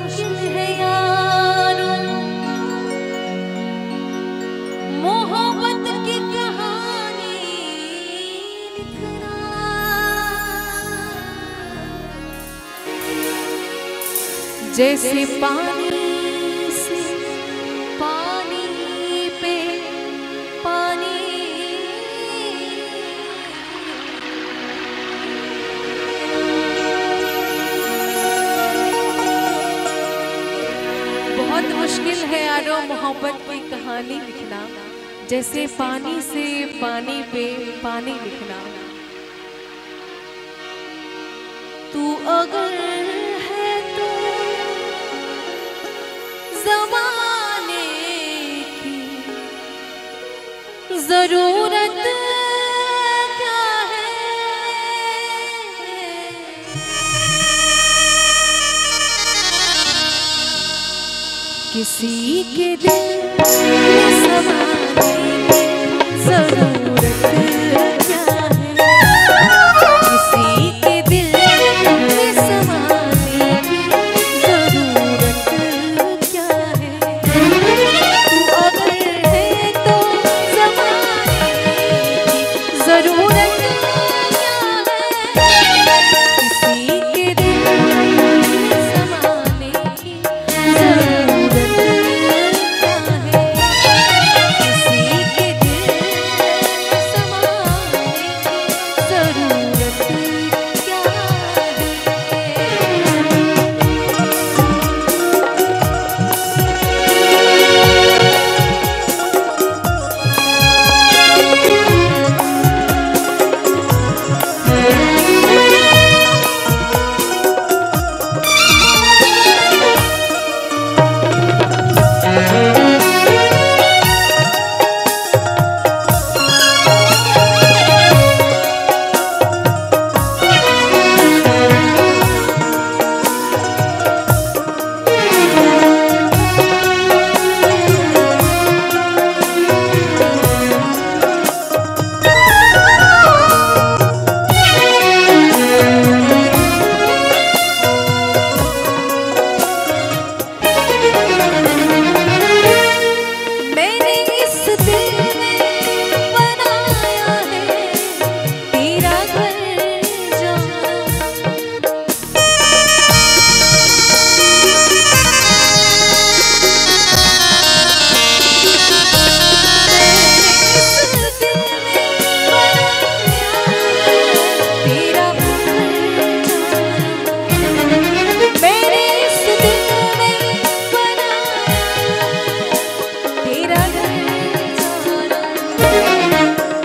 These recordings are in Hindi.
मुश्किल है यारो मोहब्बत की कहानी जैसे पानी मुश्किल है यारो मोहब्बत की कहानी लिखना। जैसे पानी से पानी पे पानी लिखना। तू अगर है तो जमाने की ज़रूरत किसी के दिल में समाने की ज़रूरत है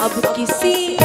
अब किसी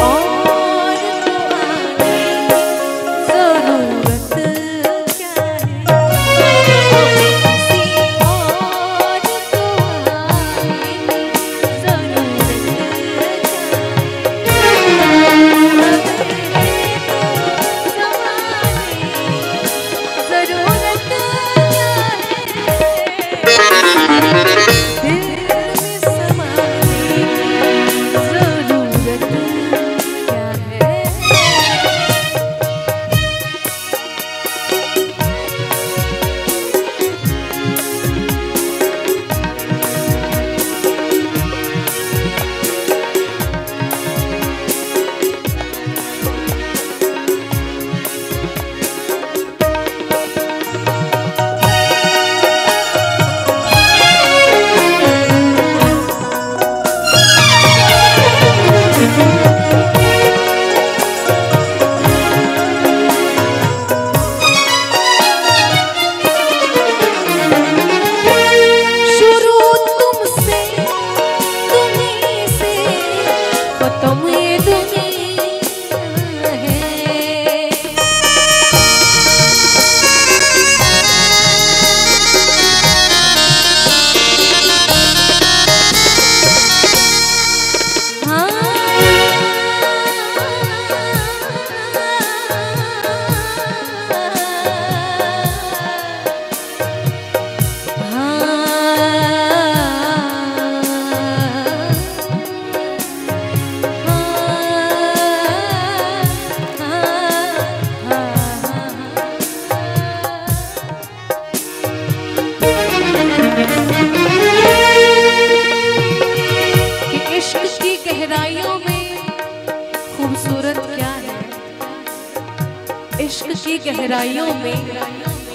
की गहराइयों में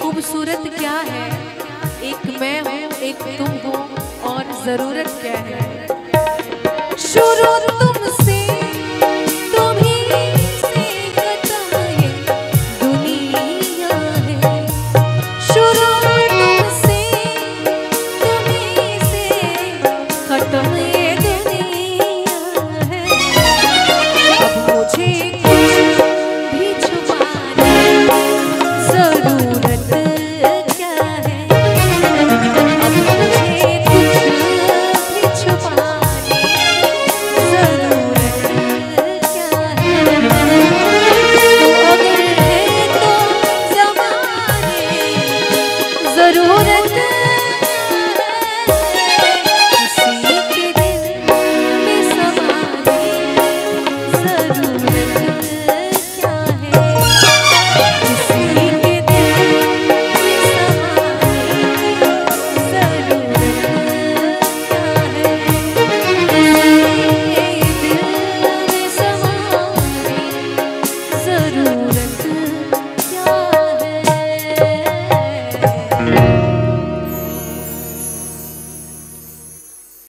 खूबसूरत क्या है? एक मैं हूँ, एक तुम हो, और ज़रूरत क्या है?